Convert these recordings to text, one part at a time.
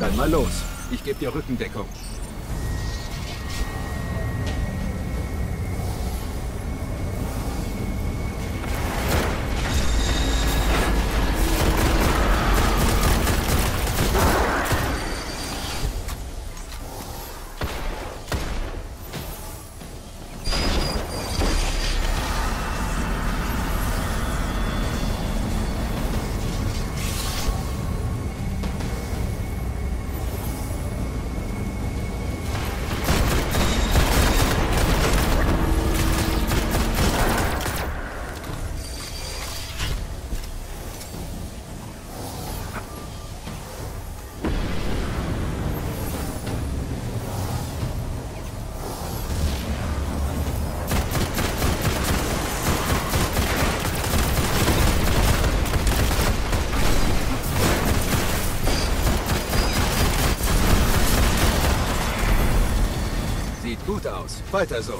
Dann mal los. Ich gebe dir Rückendeckung. Sieht gut aus. Weiter so.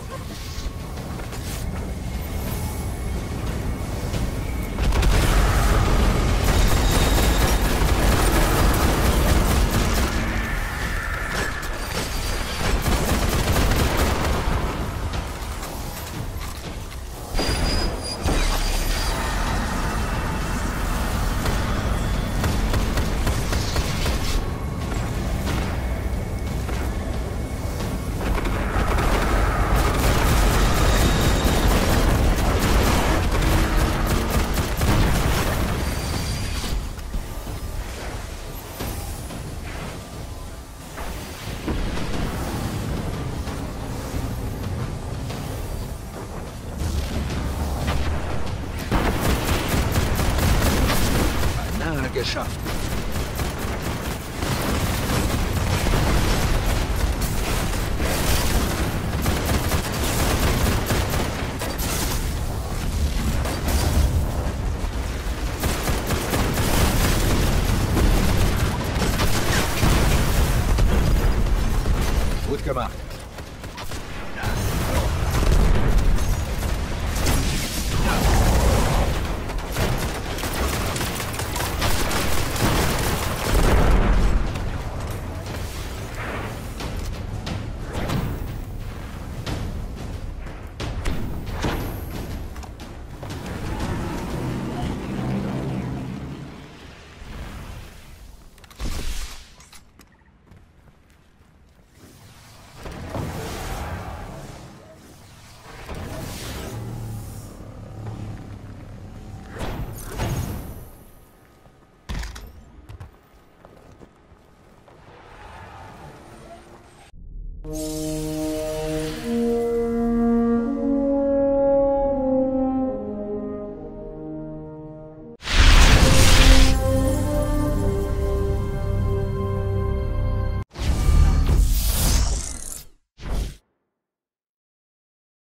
Geschafft. Gut gemacht.